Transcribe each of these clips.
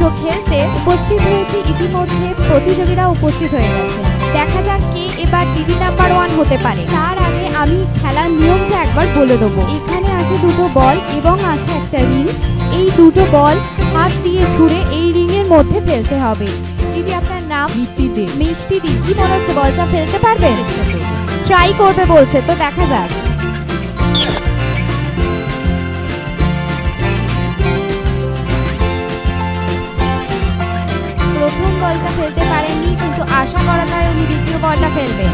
Show খেলতে উপস্থিত হয়েছে ইতিমধ্যে প্রতিযোগীরা উপস্থিত হয়ে গেছে। দেখা যাক কে এবার দিদি নাম্বার ওয়ান হতে পারে। তার আগে আমি খেলার নিয়মটা একবার বলে দেবো। এখানে আছে দুটো বল এবং আছে একটা রিং এই দুটো বল হাত দিয়ে ছুঁড়ে এই রিংয়ের মধ্যে ফেলতে হবে। দিদি আপনার নাম? মিষ্টি দে। মিষ্টি দি। কি মনে হচ্ছে বলটা ফেলতে পারবেন? ট্রাই করবে বলছে তো দেখা যাক। প্রথম বলটা ফেলতে পারেননি কিন্তু আশা করা যায় উনি দ্বিতীয় বলটা ফেলবেন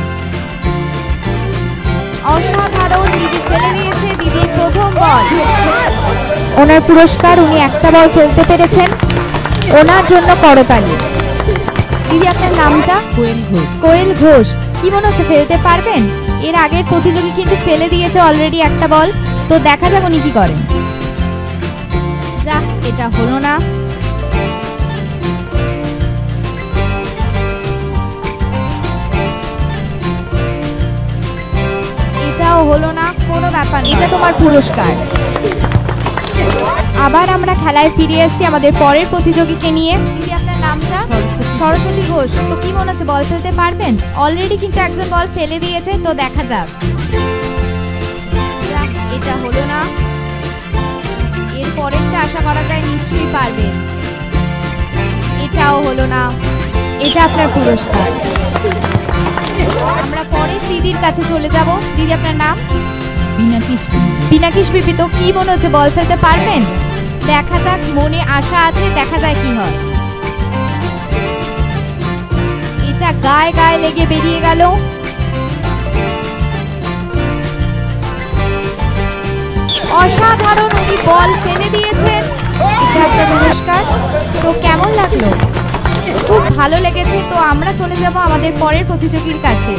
অসাধারণ দিদি ফেলে দিয়েছে দিদির প্রথম বল। ওনার পুরস্কার উনি একটা বল ফেলতে পেরেছেন। ওনার জন্য করতালি। দিদি আপনার নামটা? কোয়েল ঘোষ। কোয়েল ঘোষ। কি মনে হচ্ছে ফেলতে পারবেন? এর আগের প্রতিযোগী কিন্তু ফেলে দিয়েছে অলরেডি একটা বল। তো দেখা যাক উনি কি করেন। যাক এটা হলো না। হলো না কোনো ব্যাপার। এটা তোমার পুরস্কার। আবার আমরা খেলায় ফিরে এসেছি আমাদের পরের প্রতিযোগীকে নিয়ে। দিদি আপনার নামটা? সরস্বতী। ঘোষ। তো কি মনে হচ্ছে বল ফেলতে পারবেন? অলরেডি কিন্তু একজন বল ফেলে দিয়েছে তো দেখা যাক। যাক, এটা হলো না। এর পরেরটা আশা করা যায় নিশ্চয়ই পারবেন এটাও হলো না। এটা আপনার পুরস্কার। আমরা পরে দিদির কাছে চলে যাব। দিদি আপনার নাম? পিনাকিস বিপি তো কি মনে হচ্ছে বল ফেলতে পারবেন? দেখা যাক মনে আশা আছে দেখা যায় কি হয়। এটা গায়ে গায়ে লেগে বেরিয়ে গেল। অসাধারণ উনি বল ফেলে দিয়েছেন। এটা একটা পুরস্কার তো কেমন লাগল? খুব ভালো লেগেছে তো আমরা চলে যাব আমাদের পরের প্রতিযোগীর কাছে।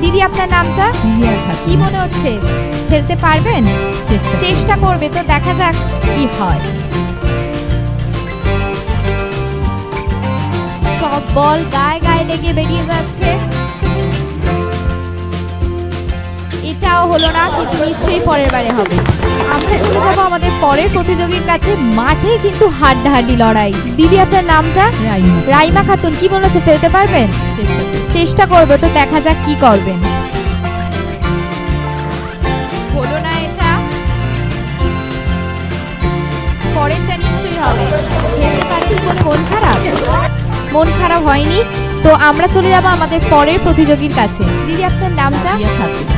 দিদি আপনার নামটা? কি মনে হচ্ছে? ফেলতে পারবেন? চেষ্টা চেষ্টা করবে তো দেখা যাক কি হয়। সব বল গায়ে গায়ে লেগে বেরিয়ে যাচ্ছে। এটাও হলো না কিন্তু নিশ্চয়ই পরের বারে হবে। আমরা চলে যাব আমাদের পরের প্রতিযোগীর কাছে। মাঠে কিন্তু হাড্ডাহাড্ডি লড়াই। দিদি আপনার নামটা? রাইমা। খাতুন কি মনে হচ্ছে ফেলতে পারবেন? চেষ্টা করব। চেষ্টা করবে তো দেখা যাক কি করবেন। হলো না এটা? পরেরটা নিশ্চয়ই হবে। খেলতে পারছি বলে মন খারাপ? মন খারাপ হয়নি? তো আমরা চলে যাব আমাদের পরের প্রতিযোগীর কাছে। দিদি আপনার নামটা?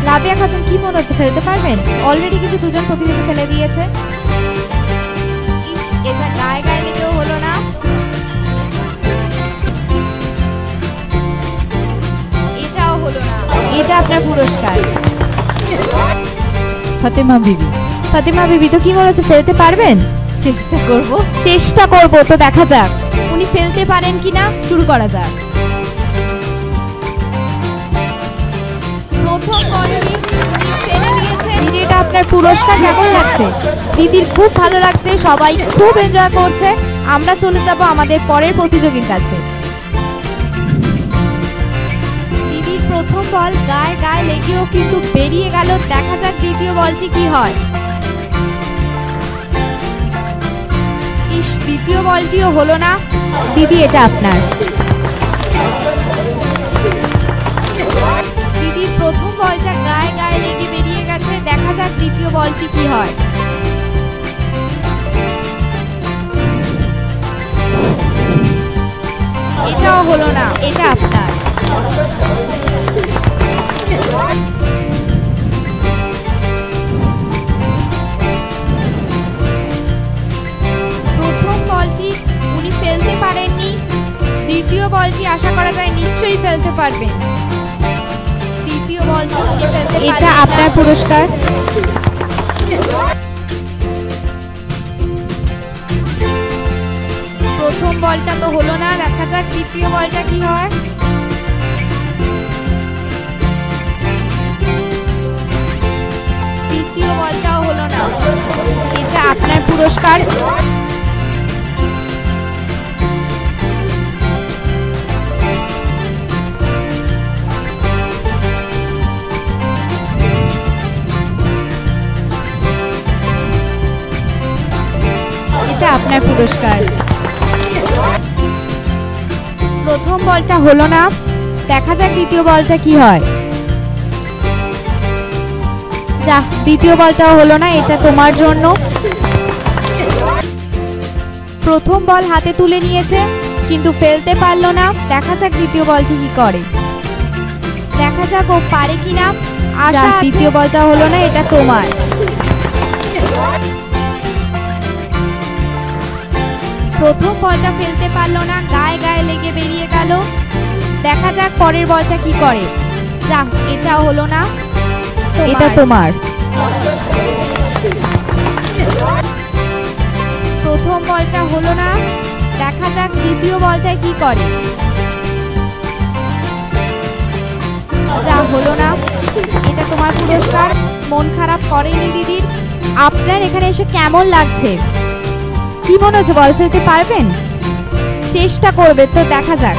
রাবিয়া খাতুন কি মনে হচ্ছে ফেলতে পারবেন? অলরেডি কিন্তু দুজন প্রতিযোগী ফেলে দিয়েছে। এটা গায়ে গায়ে লেগেও হলো না। এটাও হলো না। এটা আপনার পুরস্কার। ফাতেমা বিবি। ফাতিমা বিবি তো কি মনে হচ্ছে ফেলতে পারবেন? চেষ্টা করব। চেষ্টা করব তো দেখা যাক। উনি ফেলতে পারেন কিনা শুরু করা যাক। আপনার পুরস্কার কেমন লাগছে? দিদির খুব ভালো লাগছে, সবাই খুব এনজয় করছে। আমরা চলে যাব আমাদের পরের প্রতিযোগীর কাছে। দিদির প্রথম বল গায়ে গায়ে লেগেও কিন্তু বেরিয়ে গেল। দেখা যাক দ্বিতীয় বলটি কি হয়। দ্বিতীয় বলটিও হলো না। দিদি, এটা আপনার। দিদির প্রথম বলটা গায়ে গায়ে লেগে দেখা যাক দ্বিতীয় বলটি কি হয়। এটাও হলো না, এটা আপনার। প্রথম বলটি উনি ফেলতে পারেননি, দ্বিতীয় বলটি আশা করা যায় নিশ্চয়ই ফেলতে পারবেন। এটা আপনার পুরস্কার। প্রথম বলটা তো হলো না, দেখা যাক তৃতীয় বলটা কি হয়। তৃতীয় বলটাও হলো না। এটা আপনার পুরস্কার। আপনার পুরস্কার। প্রথম বলটা হলো না দেখা যাক দ্বিতীয় বলটা কি হয়। যা দ্বিতীয় বলটাও হলো না এটা তোমার জন্য। প্রথম বল হাতে তুলে নিয়েছে কিন্তু ফেলতে পারল না দেখা যাক দ্বিতীয় বলটি কি করে। দেখা যাক ও পারে কিনা আর দ্বিতীয় বলটা হলো না এটা তোমার। প্রথম বলটা ফেলতে পারল না গায়ে গায়ে লেগে বেরিয়ে গেল। দেখা যাক পরের বলটা কি করে। যা এটা হলো না এটা তোমার। প্রথম বলটা হলো না দেখা যাক দ্বিতীয় বলটায় কি করে। যা হলো না এটা তোমার পুরস্কার মন খারাপ করেনি দিদির। আপনার এখানে এসে কেমন লাগছে? হচ্ছে বল ফেলতে পারবেন? চেষ্টা করবে তো, দেখা যাক।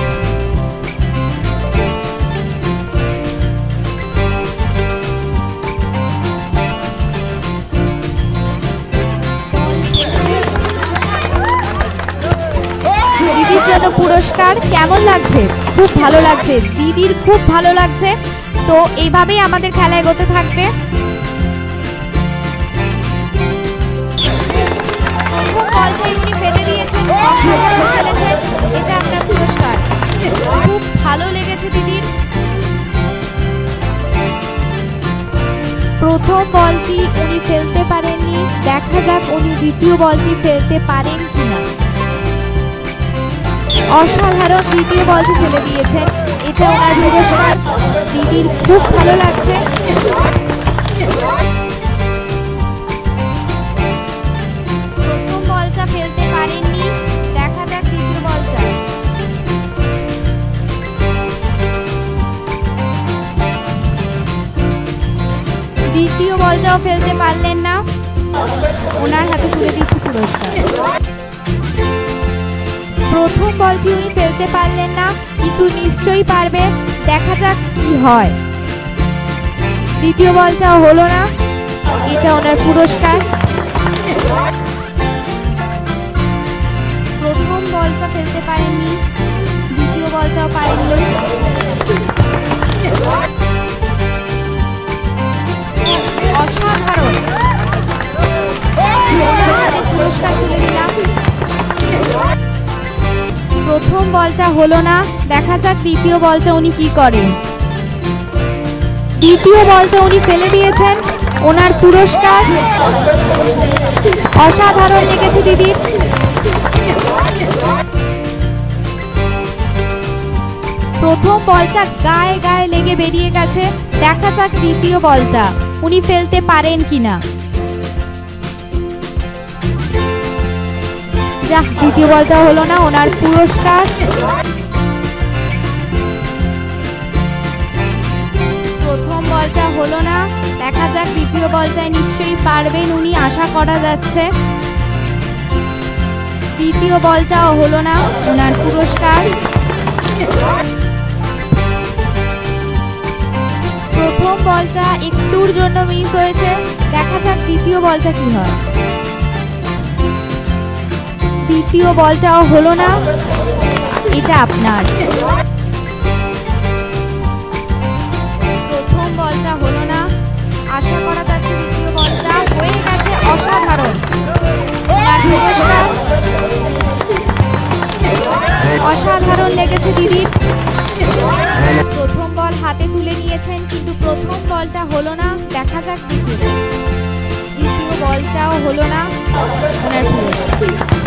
দিদির জন্য পুরস্কার কেমন লাগছে? খুব ভালো লাগছে। দিদির খুব ভালো লাগছে। তো এইভাবেই আমাদের খেলা এগোতে থাকবে। দিদির। প্রথম বলটি উনি ফেলতে পারেননি, দেখা যাক উনি দ্বিতীয় বলটি ফেলতে পারেন কিনা। অসাধারণ দ্বিতীয় বলটি ফেলে দিয়েছেন। এটা ওনার দিদির খুব ভালো লাগছে। দ্বিতীয় বলটাও ফেলতে পারলেন না। ওনার হাতে তুলে দিচ্ছি পুরস্কার। প্রথম বলটি উনি ফেলতে পারলেন না, কিন্তু নিশ্চয়ই পারবে দেখা যাক কি হয়। দ্বিতীয় বলটাও হলো না। এটা ওনার পুরস্কার। প্রথম বলটা ফেলতে পারেননি। বলটা হলো না, দেখা যাক দ্বিতীয় বলটা উনি কি করেন। দ্বিতীয় বলটা উনি ফেলে দিয়েছেন, ওনার পুরস্কার। অসাধারণ লেগেছে দিদির প্রথম বলটা গায়ে গায়ে লেগে বেরিয়ে গেছে, দেখা যাক দ্বিতীয় বলটা। উনি ফেলতে পারেন কিনা। যা দ্বিতীয় বলটা হলো না, ওনার পুরস্কার। প্রথম বলটা হলো না, দেখা যাক দ্বিতীয় বলটায় নিশ্চয়ই পারবেন উনি, আশা করা যাচ্ছে। দ্বিতীয় বলটাও হলো না, ওনার পুরস্কার। প্রথম বলটা একটুর জন্য মিস হয়েছে, দেখা যাক দ্বিতীয় বলটা কি হয়। দ্বিতীয় বলটাও হলো না। এটা আপনার। প্রথম বলটা হলো না। আশা করা যাচ্ছে দ্বিতীয় বলটা হয়ে গেছে অসাধারণ। অসাধারণ লেগেছে দিদি। প্রথম বল হাতে তুলে নিয়েছেন, কিন্তু প্রথম বলটা হলো না। দেখা যাক দ্বিতীয় বলটাও হলো না। ওনার পুরস্কার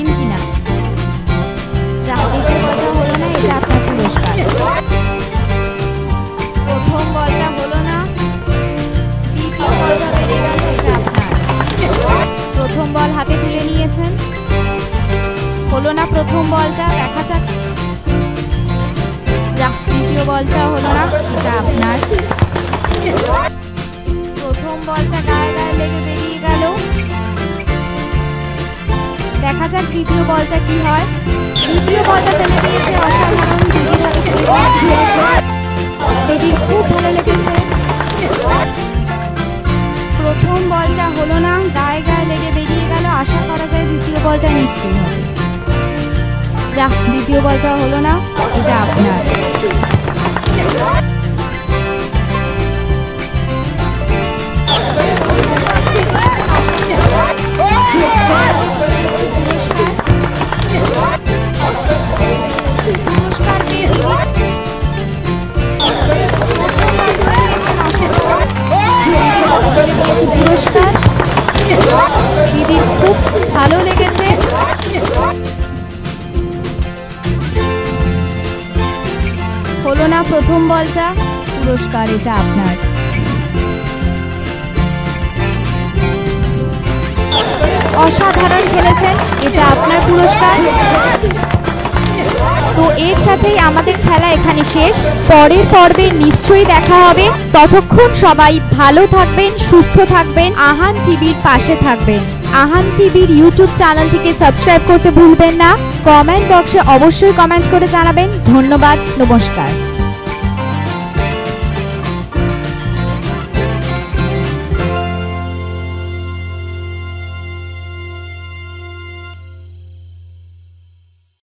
বলটা কি হয়? দ্বিতীয় বলটা ফেলে দিয়েছে, অসাধারণ দিদির খুব ভালো লেগেছে। প্রথম বলটা হলো না, গায়ে গায়ে লেগে বেরিয়ে গেল। আশা করা যায় দ্বিতীয় বলটা নিশ্চয়ই হবে। যাক, দ্বিতীয় বলটা হলো না, এটা আপনার। প্রথম বলটা, পুরস্কার এটা আপনার। অসাধারণ খেলেছেন, এটা আপনার পুরস্কার। তো এর সাথেই আমাদের খেলা এখানে শেষ। পরের পর্বে নিশ্চয়ই দেখা হবে। ততক্ষণ সবাই ভালো থাকবেন, সুস্থ থাকবেন। আহান টিভির পাশে থাকবেন। আহান টিভির ইউটিউব চ্যানেলটিকে সাবস্ক্রাইব করতে ভুলবেন না। কমেন্ট বক্সে অবশ্যই কমেন্ট করে জানাবেন। ধন্যবাদ, নমস্কার।